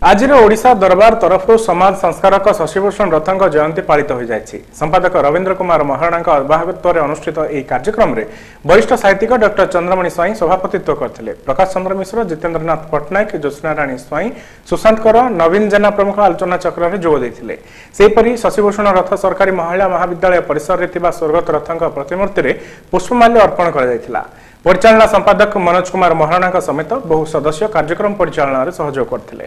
ଆଜିର ଓଡ଼ିଶା ଦରବାର ତରଫରୁ ସମାଜ ସଂସ୍କାରକ ଶଶିଭୂଷଣ ରଥଙ୍କ ଜୟନ୍ତୀ ପାଳିତ ହୋଇଯାଇଛି। ସମ୍ପାଦକ ରବୀନ୍ଦ୍ର କୁମାର ମହାରଣାଙ୍କ ଅଭାବତ୍ୱରେ ଅନୁଷ୍ଠିତ ଏହି କାର୍ଯ୍ୟକ୍ରମରେ ବରିଷ୍ଠ ସାହିତ୍ୟିକ ଡକ୍ଟର ଚନ୍ଦ୍ରମଣି ସ୍ୱାଇଁ ସଭାପତିତ୍ୱ କରିଥିଲେ। ପ୍ରକାଶ ଚନ୍ଦ୍ର ମିଶ୍ର ଜିତେନ୍ଦ୍ରନାଥ ପଟ୍ଟନାୟକ ଜ୍ୟୋତ୍ସ୍ନାରାଣୀ ସ୍ୱାଇଁ ସୁଶାନ୍ତ କର ନବୀନ ଜେନା ପ୍ରମୁଖ ଆଲୋଚନା ଚକ୍ରରେ ଯୋଗ ଦେଇଥିଲେ। ସେହିପରି ଶଶିଭୂଷଣ ରଥ ସରକାରୀ ମହିଳା ମହାବିଦ୍ୟାଳୟ ପରିସରରେ ଥିବା ସ୍ୱର୍ଗତ ରଥଙ୍କ ପ୍ରତିମୂର୍ତ୍ତିରେ ପୁଷ୍ପମାଲ୍ୟ ଅର୍ପଣ କରାଯାଇଥିଲା। ପରିଚାଳନା ସମ୍ପାଦକ ମନୋଜ କୁମାର ମହାରଣାଙ୍କ ସମେତ ବହୁ ସଦସ୍ୟ କାର୍ଯ୍ୟକ୍ରମ ପରିଚାଳନାରେ ସହଯୋଗ କରିଥିଲେ।